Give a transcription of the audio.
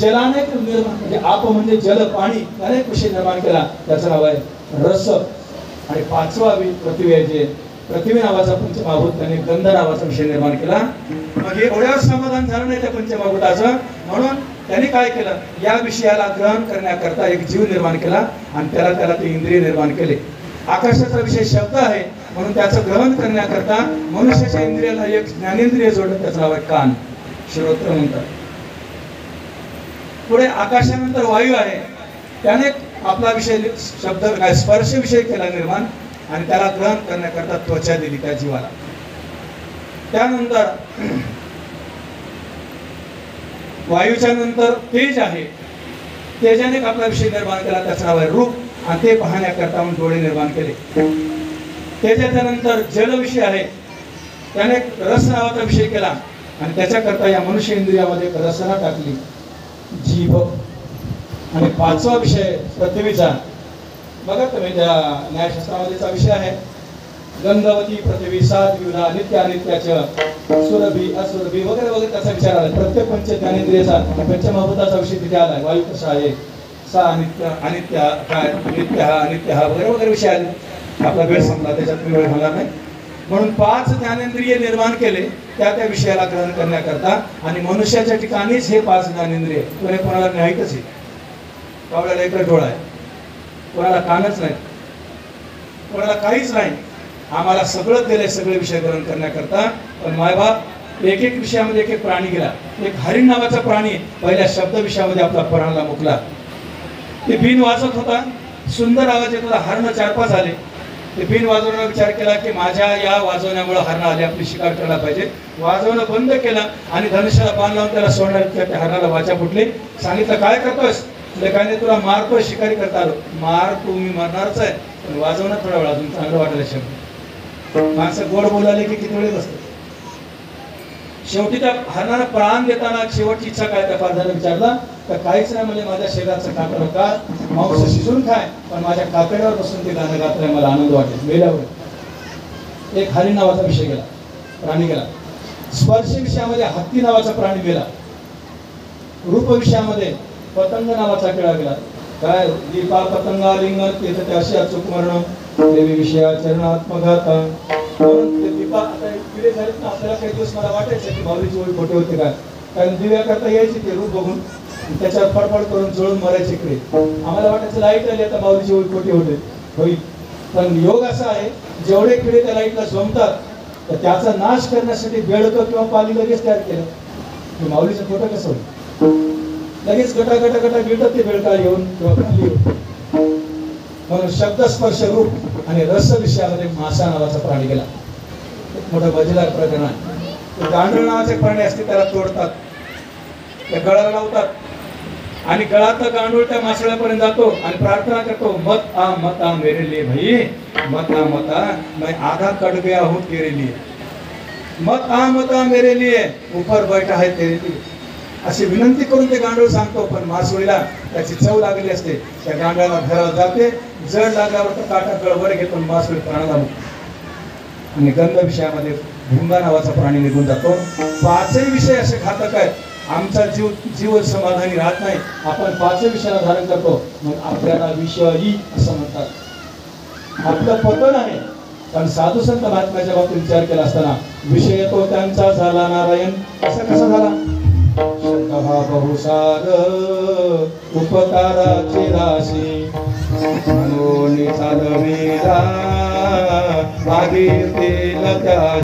जलाने निर्माण म्हणजे आप म्हणजे जल पाणी अनेक विषय निर्माण केला? त्याचं नाव आहे रस. आणि पाचवा पृथ्वी आहे जे पृथ्वी नावाचा पंचमहाभूत त्याने गंध नावाचा विषय निर्माण केला. मग एवढ्यावर समाधान झालं नाही त्या पंचमहाभूताचं. म्हणून त्यांनी काय केलं? या विषयाला ग्रहण करण्याकरता एक जीव निर्माण केला आणि त्याला त्याला ते इंद्रिय निर्माण केले. आकाशाचा विषय शब्द आहे. म्हणून त्याचं ग्रहण करण्याकरता मनुष्याच्या इंद्रियाला एक ज्ञानेंद्रिय जोडलं त्याचं नाव आहे कान. श्रोत्र म्हणतात. पुढे आकाशानंतर वायू आहे. त्याने आपला विषय शब्द काय स्पर्श विषय केला निर्माण आणि त्याला ग्रहण करण्याकरता त्वचा दिली त्या जीवाला. त्यानंतर वायूच्या नंतर तेज आहे. तेजाने आपला विषय निर्माण केला त्याचं नाव आहे रूप आणि ते पाहण्याकरता म्हणून डोळे निर्माण केले. तेजाच्या नंतर जल विषय आहे. त्याने रस नावाचा विषय केला आणि त्याच्याकरता या मनुष्य इंद्रियामध्ये रसना टाकली. जीभ आणि पाचवा विषय पृथ्वीचा. बघा तुम्ही त्या न्यायशास्त्रामध्येचा विषय आहे. गंधवती पृथ्वी सात विधा नित्य अनित्याच्या सुरभी असुरभी वगैरे वगैरे त्याचा विचार आला प्रत्येक पंच ज्ञानेंद्रियाचा पंचमहाभूताचा विषय तिथे आलाय. वायू कसा आहे सा अनित्य अनित्य काय नित्य हा अनित्य हा वगैरे वगैरे विषय आले. आपला वेळ संपला त्याच्यात मी वेळ होणार नाही. म्हणून पाच ज्ञानेंद्रिय निर्माण केले त्या त्या विषयाला ग्रहण करण्याकरता. आणि मनुष्याच्या ठिकाणीच हे पाच ज्ञानेंद्रिय कोणी कोणाला न्यायकच आहे. कावळ्याला इकडे डोळा आहे. कोणाला कानच नाही. कोणाला काहीच नाही. आम्हाला सगळं दिलंय सगळे विषय ग्रहण करण्याकरता. पण मायबाप एक एक विषयामध्ये एक एक प्राणी गेला. एक हरिण नावाचा प्राणी पहिल्या शब्द विषयामध्ये आपला प्राणाला मुकला. ते बिन वाचत होता. सुंदर आवाज येत होता हरण चार पाच आले. बिन वाजवण्याचा विचार केला की माझ्या या वाजवण्यामुळे हरणं आले. आपली शिकार करायला पाहिजे. वाजवणं बंद केलं आणि धनुष्याला पान लावून त्याला सोडणार त्या त्या हरणाला वाचा फुटली. सांगितलं काय करतोस नाही तुला मारतो शिकारी करता आलो. मार तू मी मरणारच आहे. पण वाजवणं थोडा वेळ अजून चांगलं वाटायला शब्द माणसं गोड बोलाले की किती वेळ असतं शेवटी त्या हरणाला प्राण देताना शेवटची इच्छा काय त्या पारधाला विचारला? तर काहीच नाही म्हणजे माझ्या शरीराचं काकड का मांस शिजून खाय पण माझ्या काकड्यावर बसून ते गाणं गात मला आनंद वाटेल. मेल्यावर एक हरी नावाचा विषय गेला प्राणी गेला. स्पर्श विषयामध्ये हत्ती नावाचा प्राणी गेला. रूप विषयामध्ये पतंग नावाचा खेळा गेला. काय हो? दीपा पतंगा लिंग ते तर अशी अचूक मरण. देवी विषया चरणात्मघात आता झालेत ना आपल्याला काही दिवस मला वाटायचं की माऊलीची ओळी खोटे होते काय कारण दिव्या करता यायची ते रूप बघून त्याच्यावर फडफड करून जळून मरायचे इकडे. आम्हाला वाटायचं लाइट आली आता माऊलीची ओळी खोटी होते. होईल. पण योग असा आहे जेवढे किडे त्या लाईटला जमतात तर त्याचा नाश करण्यासाठी बेडकं किंवा पाणी लगेच तयार केलं. माऊलीचं खोटं कसं होईल? लगेच गटा गटा गटा गिळतात ते बेळका येऊन किंवा खाली येऊन. म्हणून शब्द स्पर्श रूप आणि रस विषयामध्ये मासा नावाचा प्राणी गेला. मोठं मजेदार प्रकरण आहे. गांडूळ नावाचे प्राणी असते त्याला तोडतात. त्या गळाला लावतात. आणि गळात गांडूळ त्या मासळ्यापर्यंत जातो आणि प्रार्थना करतो मत आ मत आ मेरे लिए भाई मत आ मत आ मैं आधा कट गया हूँ तेरे लिए. मत आ मत आ मेरे लिए ऊपर बैठा है तेरे लिए. अशी विनंती करून ते गांडूळ सांगतो पण मासुळीला त्याची चव लागली असते. त्या गांडळाला घराला जाते जड लागल्यावर तो काटा गळवर घेतो मासुळी प्राणाला आणि गंध विषयामध्ये भुंगा नावाचा प्राणी निघून जातो. पाचही विषय असे घातक आहेत. आमचा जीव जीव समाधानी राहत नाही. आपण पाचही विषयाला धारण करतो. मग आपल्याला विषयी असं म्हणतात. आपलं पतन आहे. कारण साधू संत महात्म्याच्या बाबतीत विचार केला असताना विषय तो त्यांचा झाला नारायण. असा कसा झाला? शतहा बहुसार उपकाराची राशी. म्हणून चालविला भागीरथीला त्या